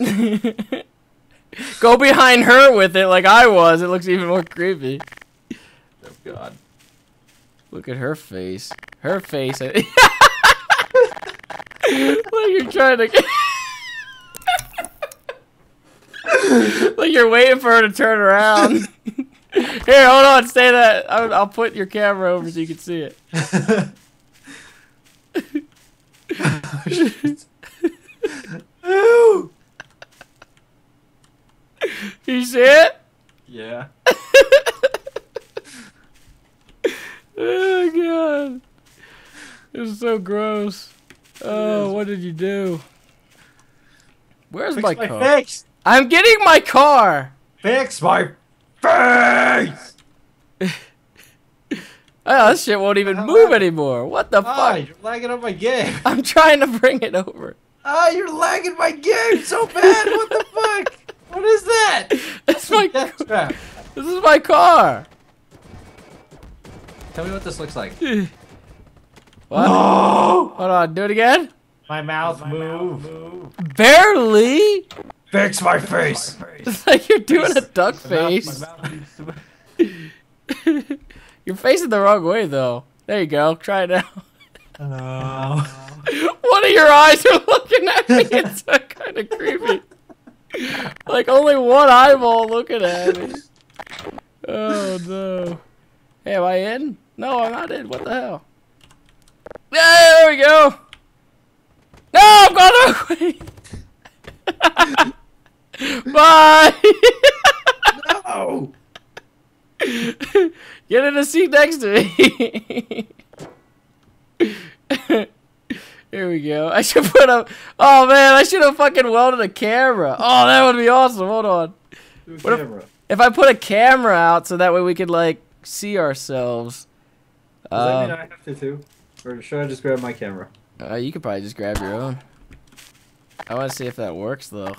Go behind her with it like I was. It looks even more creepy. Oh God. Look at her face. Her face. Look, you're trying to like you're waiting for her to turn around. Here, hold on. Stay that. I'll, I'll put your camera over so you can see it. Ooh. You see it? Yeah. Oh god. It was so gross. Oh, what did you do? Where's Fix my my car? face. I'm getting my car. Fix my face. Oh, this shit won't even move anymore. What the Ah, fuck? you're lagging up my game. I'm trying to bring it over. Ah, you're lagging my game so bad. What the fuck? What is that? That's my. Death trap. This is my car. Tell me what this looks like. What? Oh! Hold on. Do it again. My mouth move. Barely. Fix my face. It's like you're doing a duck face. You're facing the wrong way though. There you go. Try it out. Oh. One of your eyes are looking at me. It's kind of creepy. Like only one eyeball looking at me. Oh no. Hey, am I in? No, I'm not in. What the hell? Yeah, there we go. No, I'm going wrong. Bye. No. Get in the seat next to me. Here we go. I should put a. Oh man, I should have fucking welded a camera. Oh, that would be awesome. Hold on. What Camera. If I put a camera out so that way we could like see ourselves. Does that Uh, mean I have to too? Or should I just grab my camera? uh, you could probably just grab your own. I want to see if that works though.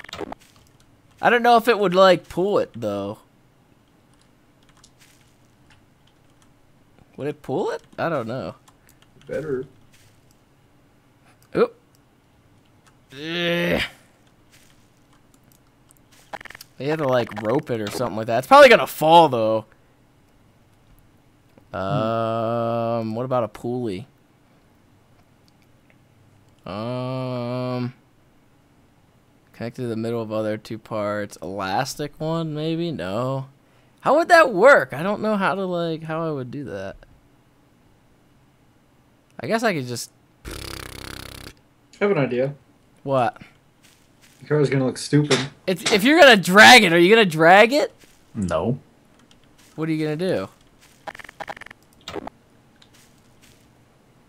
I don't know if it would like pull it though. Would it pull it? I don't know. Better. Oop. Ugh. You have to like rope it or something like that. It's probably gonna fall though. Um, what about a pulley? Um, connected to the middle of other two parts. Elastic one, maybe? No. How would that work? I don't know how to like how I would do that. I guess I could just I have an idea. what? The car is gonna look stupid. It's, if you're gonna drag it, are you gonna drag it? No. What are you gonna do?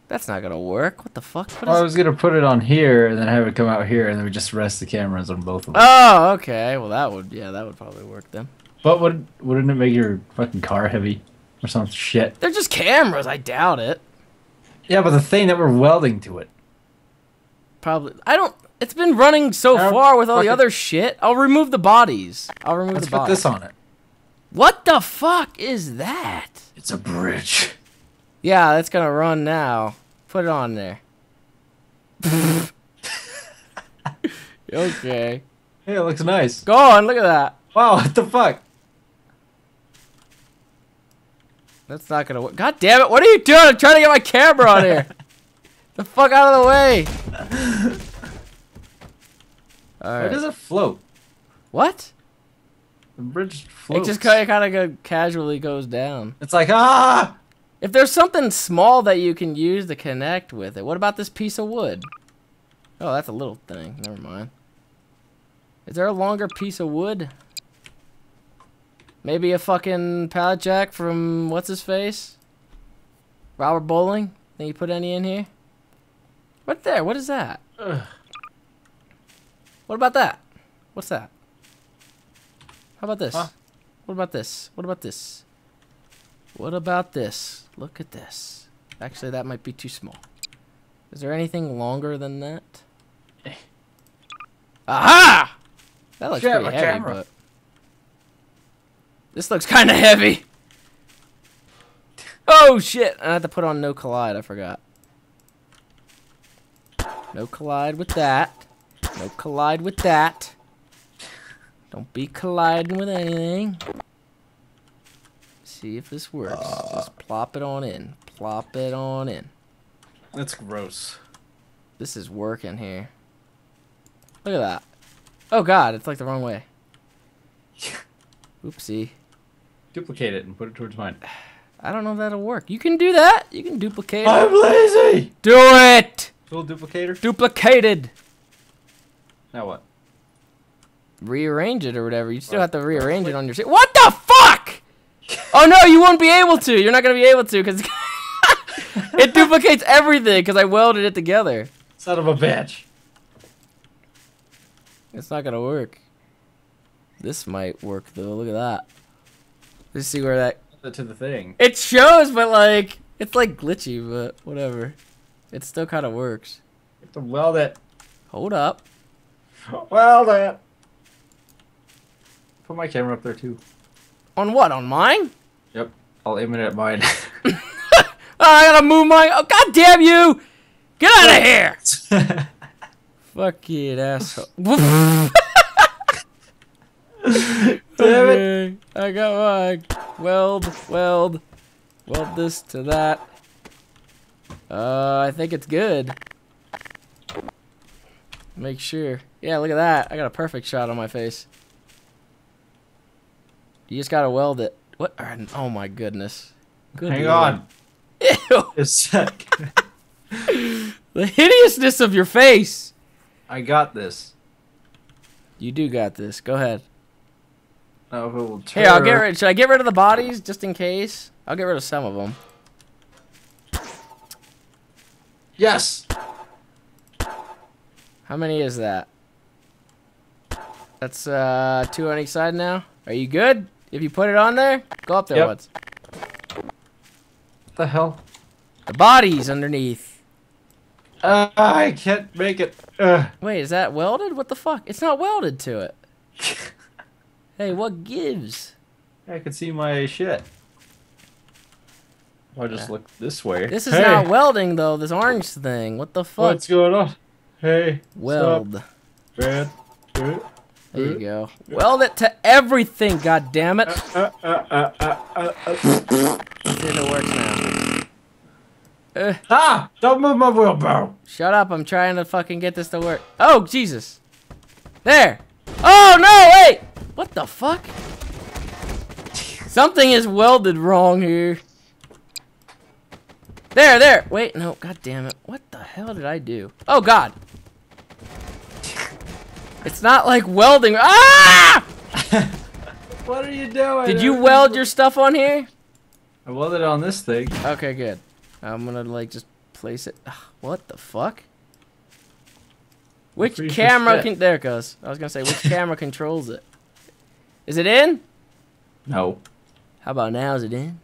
That's not gonna work. What the fuck? What Well, I was gonna put it on here and then have it come out here and then we just rest the cameras on both of them. Oh, okay. Well, that would yeah, that would probably work then. but would wouldn't it make your fucking car heavy or some shit? They're just cameras. I doubt it. Yeah, but the thing that we're welding to it. Probably. I don't. It's been running so far with all the other shit. I'll remove the bodies. I'll remove Let's the put bodies. this on it. What the fuck is that? It's a bridge. Yeah, that's gonna run now. Put it on there. okay. Hey, it looks nice. Go on. Look at that. Wow, what the fuck? That's not gonna work. God damn it! What are you doing? I'm trying to get my camera on here. the fuck out of the way. All Why does it float? What? The bridge floats. It just kind of kind of casually goes down. It's like ah. If there's something small that you can use to connect with it, what about this piece of wood? Oh, that's a little thing. Never mind. Is there a longer piece of wood? Maybe a fucking pallet jack from what's his face? Robert Bowling? Think you put any in here? What there? What is that? Ugh. What about that? What's that? How about this? Huh? What about this? What about this? What about this? Look at this. Actually, that might be too small. Is there anything longer than that? Aha! That looks Shit, pretty heavy, camera. but this looks kind of heavy. Oh shit! I had to put on no collide. I forgot. No collide with that. No collide with that. Don't be colliding with anything. See if this works. Uh. Just plop it on in. Plop it on in. That's gross. This is working here. Look at that. Oh god, it's like the wrong way. Oopsie. Duplicate it and put it towards mine. I don't know if that'll work. You can do that. You can duplicate it. I'm lazy. Do it! Little duplicator. Duplicated. Now what? Rearrange it or whatever. You still have to rearrange it on your. What the fuck? Oh no, you won't be able to. You're not gonna be able to because it duplicates everything because I welded it together. Son of a bitch. It's not gonna work. This might work though. Look at that. Let's see where that. To the thing. It shows, but like it's like glitchy, but whatever. It still kind of works. You have to weld it. Hold up. Weld it. Put my camera up there too. On what? On mine? Yep. I'll aim it at mine. Oh, I gotta move mine. Oh, god damn you! Get out of here! Fuck you, asshole. Damn Okay, I got mine. Weld, weld, weld this to that. Uh, I think it's good. Make sure. Yeah, look at that. I got a perfect shot on my face. You just gotta weld it. What? Oh my goodness. Good Hang lord. on. Ew. A sec. The hideousness of your face. I got this. You do got this. Go ahead. If it will turn. Here, I'll get rid. Should I get rid of the bodies just in case? I'll get rid of some of them. Yes. How many is that? That's uh two on each side now. Are you good? If you put it on there, go up there Yep. once. What the hell? The body's underneath. Uh, I can't make it. Uh. Wait, is that welded? What the fuck? It's not welded to it. Hey, what gives? I can see my shit. I'll just Yeah. look this way. This is hey, not welding though. This orange thing. What the fuck? What's going on? Hey. Weld. Man. Uh, There you go. Weld it to everything. God damn it. uh, uh, uh, uh, uh, uh. See if it works now. Uh, Ah! Don't move my wheelbarrow. shut up. I'm trying to fucking get this to work. Oh, Jesus. There. Oh, no, wait. What the fuck? Something is welded wrong here. There, there. Wait, no. God damn it. What the hell did I do? Oh, God. It's not like welding. Ah! What are you doing? Did you weld your stuff on here? I welded it on this thing. Okay, good. I'm gonna like just place it. What the fuck? Which sure camera can? There it goes. I was gonna say which camera controls it. Is it in? No. How about now? Is it in?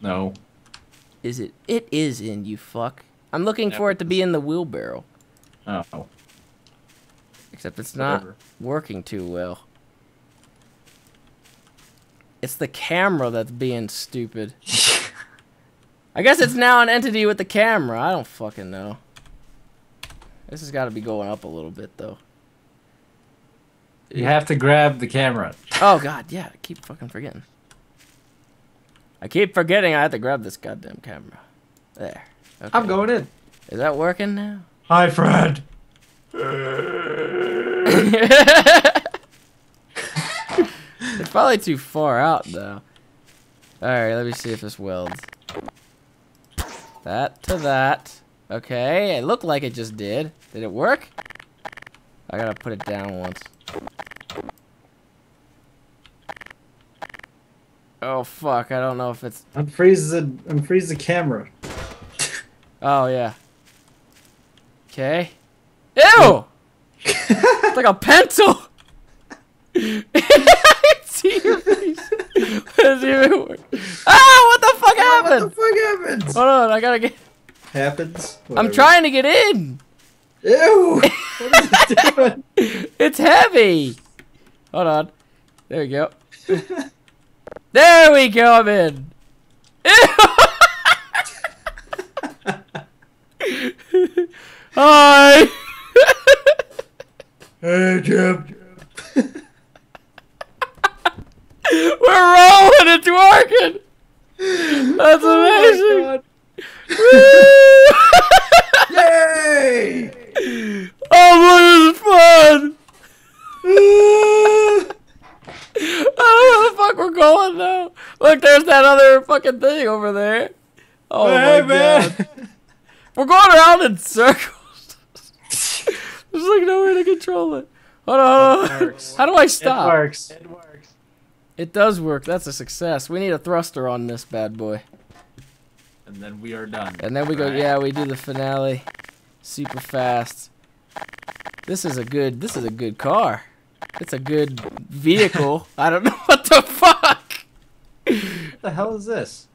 No. Is it? It is in. You fuck. I'm looking for it to be in the wheelbarrow. Oh. Except it's not Whatever. working too well. It's the camera that's being stupid. I guess it's now an entity with the camera. I don't fucking know. This has got to be going up a little bit though. You have to grab the camera. Oh god, yeah. I keep fucking forgetting. I keep forgetting I have to grab this goddamn camera. There. Okay. I'm going in. Is that working now? Hi, Fred. it's probably too far out though. Alright, let me see if this welds. That to that. Okay, it looked like it just did. Did it work? I gotta put it down once. Oh fuck, I don't know if it's Unfreeze the unfreeze the camera. Oh yeah. Okay. Ew! it's like a pencil! See your face. Let's see if it works. Ah! What the fuck happened? What the fuck happens? Hold on, I gotta get. Happens. I'm trying to get in! Ew! what is it doing? It's heavy! Hold on. There we go. There we go, I'm in! Hi! Hey, Jim. We're rolling. It's working. That's oh amazing. Yay! oh, boy, this is fun. I don't know where the fuck we're going now. Look, there's that other fucking thing over there. Oh hey, my man. god. We're going around in circles. There's like no way to control it. Hold on, hold on. works. How do I stop? It stop? works. It works. It does work. That's a success. We need a thruster on this bad boy. And then we are done. And then we go, Right. yeah, we do the finale super fast. This is a good, this is a good car. It's a good vehicle. I don't know what the fuck. What the hell is this?